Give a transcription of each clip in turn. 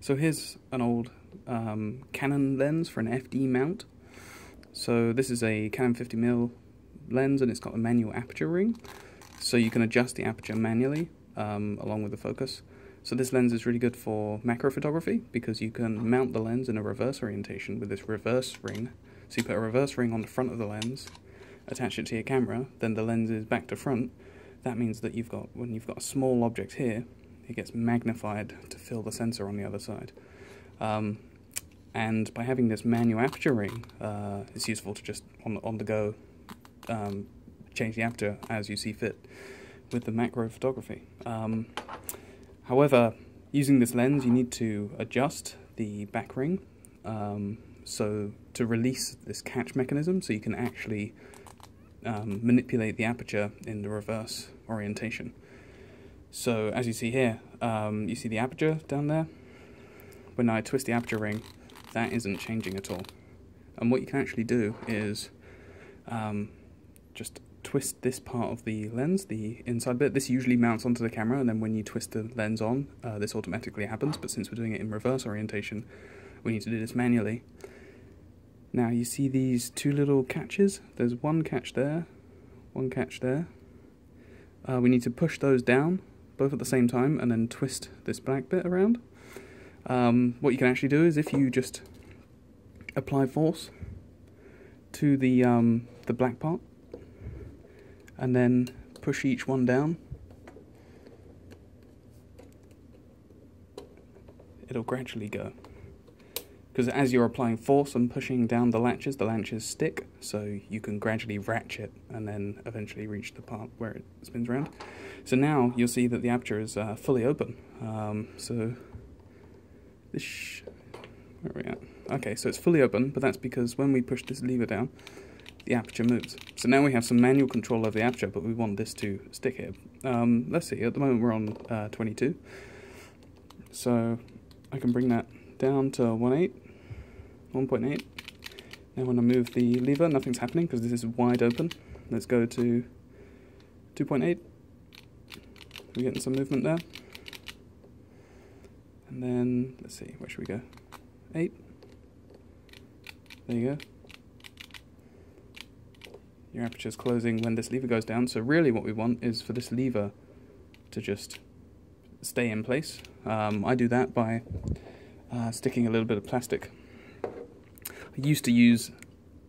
So here's an old um, Canon lens for an FD mount. So this is a Canon 50mm lens and it's got a manual aperture ring. So you can adjust the aperture manually um, along with the focus. So this lens is really good for macro photography because you can mount the lens in a reverse orientation with this reverse ring. So you put a reverse ring on the front of the lens, attach it to your camera, then the lens is back to front. That means that you've got when you've got a small object here, it gets magnified to fill the sensor on the other side. Um, and by having this manual aperture ring, uh, it's useful to just on the, on the go um, change the aperture as you see fit with the macro photography. Um, however, using this lens, you need to adjust the back ring um, so to release this catch mechanism, so you can actually um, manipulate the aperture in the reverse orientation. So as you see here, um, you see the aperture down there. When I twist the aperture ring, that isn't changing at all. And what you can actually do is um, just twist this part of the lens, the inside bit. This usually mounts onto the camera, and then when you twist the lens on, uh, this automatically happens. But since we're doing it in reverse orientation, we need to do this manually. Now you see these two little catches? There's one catch there, one catch there. Uh, we need to push those down, both at the same time, and then twist this black bit around. Um, what you can actually do is if you just apply force to the um, the black part, and then push each one down. It'll gradually go. Because as you're applying force and pushing down the latches, the latches stick, so you can gradually ratchet and then eventually reach the part where it spins around. So now you'll see that the aperture is uh, fully open. Um, so this, where are we at? Okay, so it's fully open, but that's because when we push this lever down, the aperture moves. So now we have some manual control of the aperture, but we want this to stick here. Um, let's see, at the moment we're on uh, 22. So I can bring that down to 1.8, 1.8. Now when I move the lever, nothing's happening because this is wide open. Let's go to 2.8. We're getting some movement there. And then, let's see, where should we go? 8. There you go your aperture is closing when this lever goes down. So really what we want is for this lever to just stay in place. Um, I do that by uh, sticking a little bit of plastic. Used to use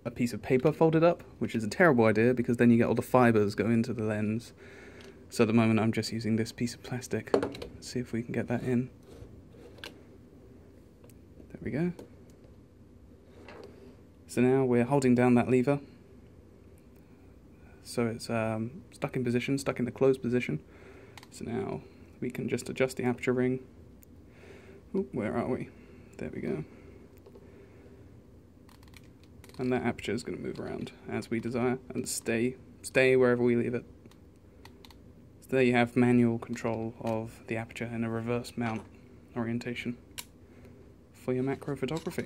a piece of paper folded up, which is a terrible idea because then you get all the fibers go into the lens. So at the moment I'm just using this piece of plastic. Let's see if we can get that in. There we go. So now we're holding down that lever so it's um, stuck in position, stuck in the closed position. So now we can just adjust the aperture ring. Where are we? There we go. And that aperture is going to move around as we desire and stay stay wherever we leave it. So there you have manual control of the aperture in a reverse mount orientation for your macro photography.